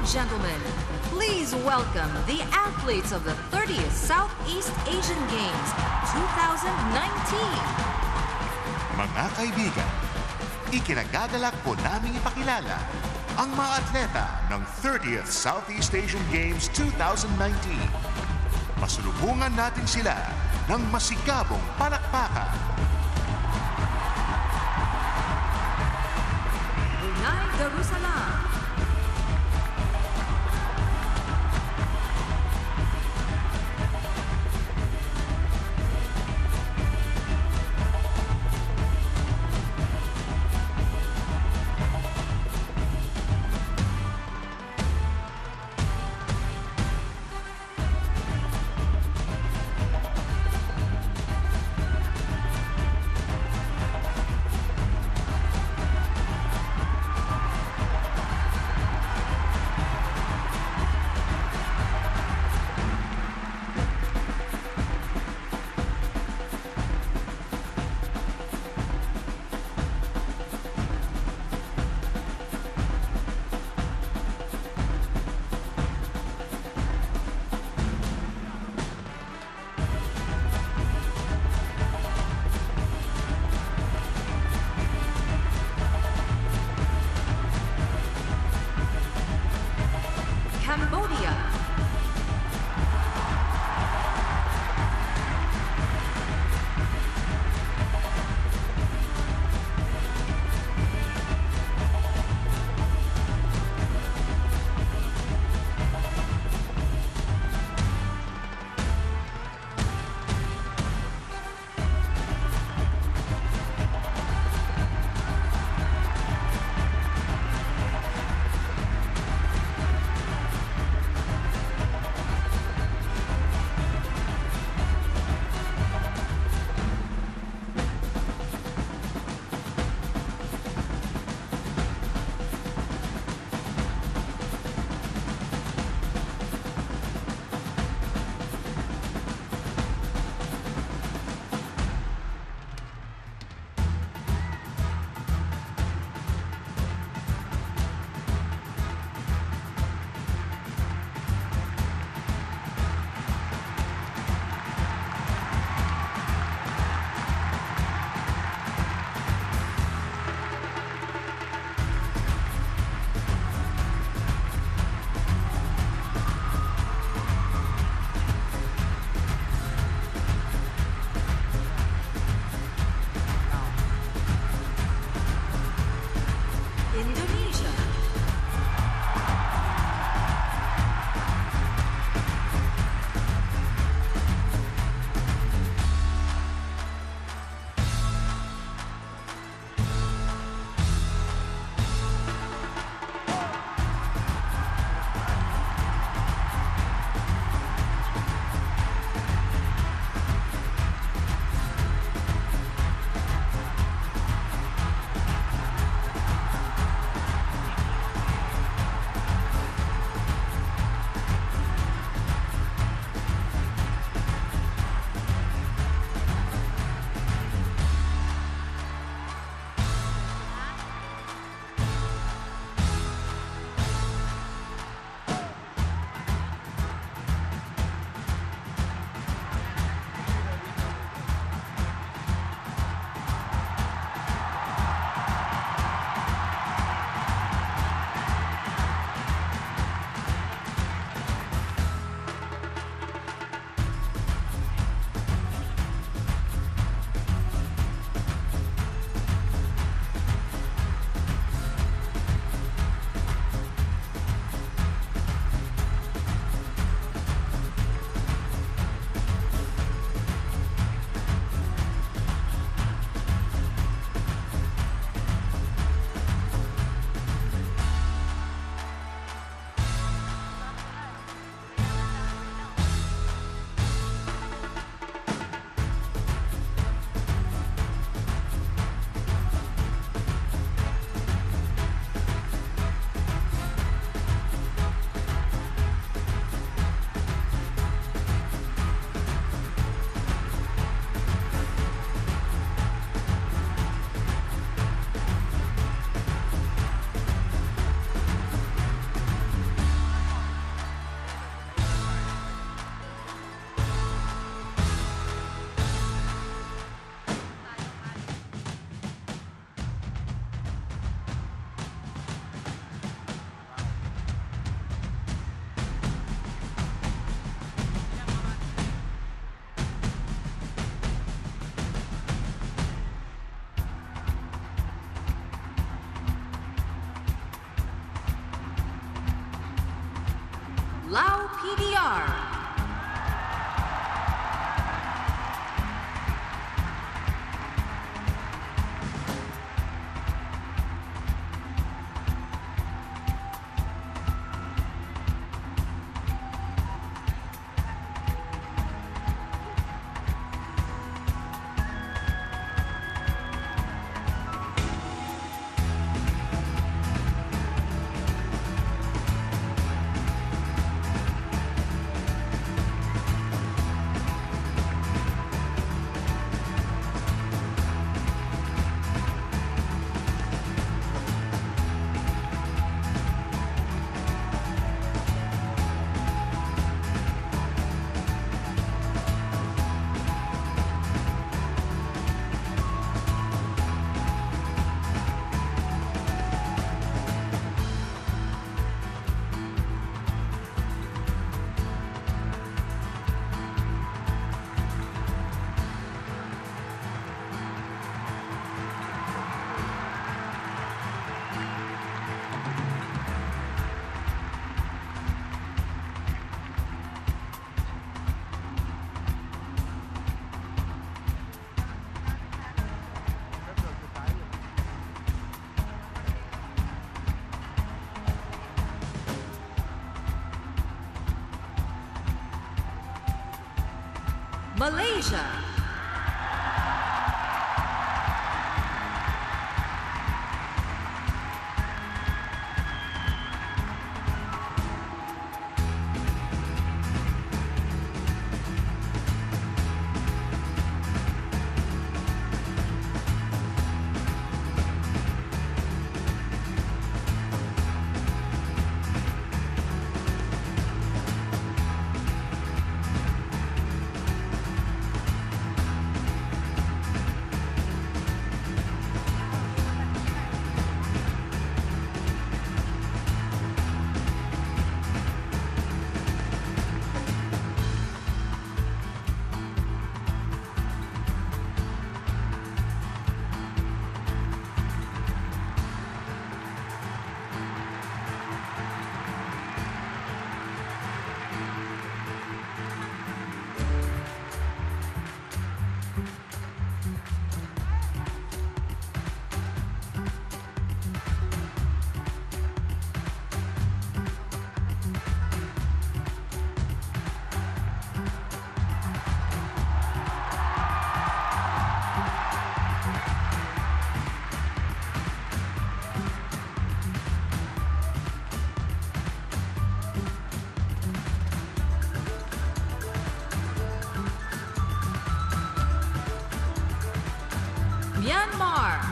And gentlemen, please welcome the athletes of the 30th Southeast Asian Games 2019. Mga kaibigan, ikinagagalak po naming ipakilala ang mga atleta ng 30th Southeast Asian Games 2019. Pasulubungan natin sila ng masigabong palakpakan. Unay Darussalam, Malaysia. Myanmar.